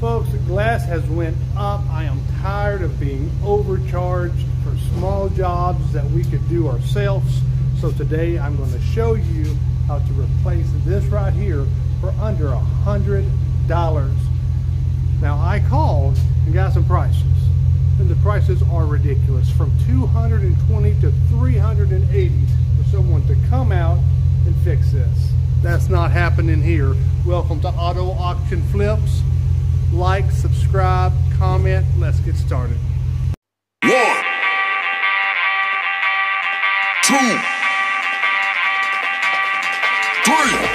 Folks, the glass has went up. I am tired of being overcharged for small jobs that we could do ourselves. So today I'm going to show you how to replace this right here for under a hundred dollars. Now I called and got some prices and the prices are ridiculous from 220 to 380 for someone to come out and fix this. That's not happening here. Welcome to Auto Auction Flips. Like, subscribe, comment. Let's get started. One, two, three.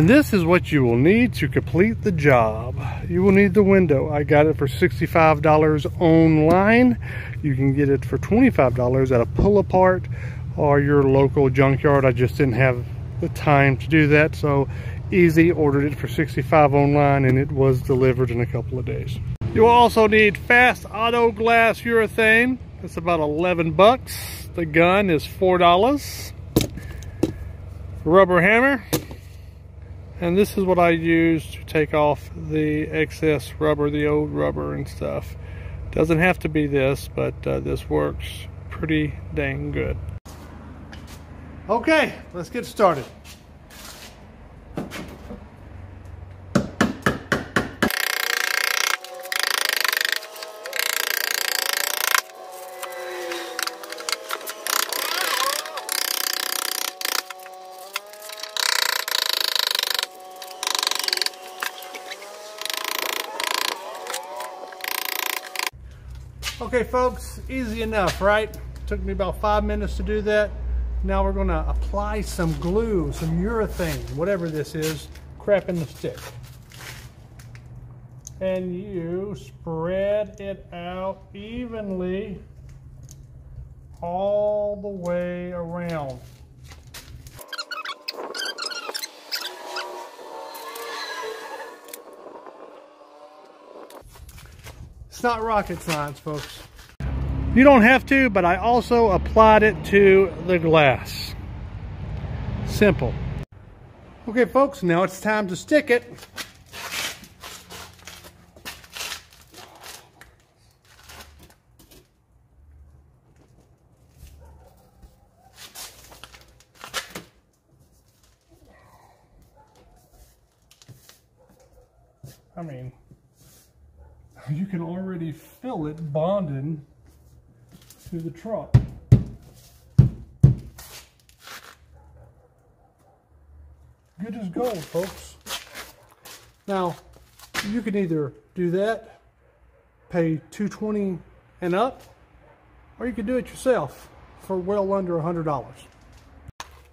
And this is what you will need to complete the job. You will need the window. I got it for $65 online. You can get it for $25 at a pull apart or your local junkyard. I just didn't have the time to do that. So easy, ordered it for 65 online and it was delivered in a couple of days. You will also need fast auto glass urethane. That's about 11 bucks. The gun is $4. Rubber hammer, and this is what I use to take off the excess rubber, the old rubber and stuff. Doesn't have to be this, but uh, this works pretty dang good. Okay, let's get started. Okay folks, easy enough, right? Took me about five minutes to do that. Now we're gonna apply some glue, some urethane, whatever this is, crap in the stick. And you spread it out evenly all the way around. It's not rocket science, folks. You don't have to, but I also applied it to the glass. Simple. Okay, folks, now it's time to stick it. I mean, you can already feel it bonding to the truck. Good as gold, folks. Now, you can either do that, pay 220 and up, or you can do it yourself for well under $100.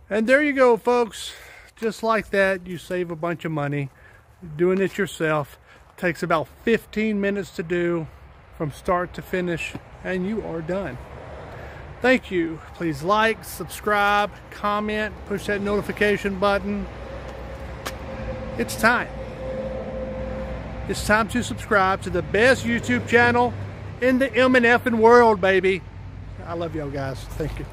And there you go, folks. Just like that, you save a bunch of money doing it yourself. Takes about 15 minutes to do from start to finish and you are done. Thank you. Please like, subscribe, comment, push that notification button. It's time. It's time to subscribe to the best YouTube channel in the M and F and world, baby. I love y'all guys. Thank you.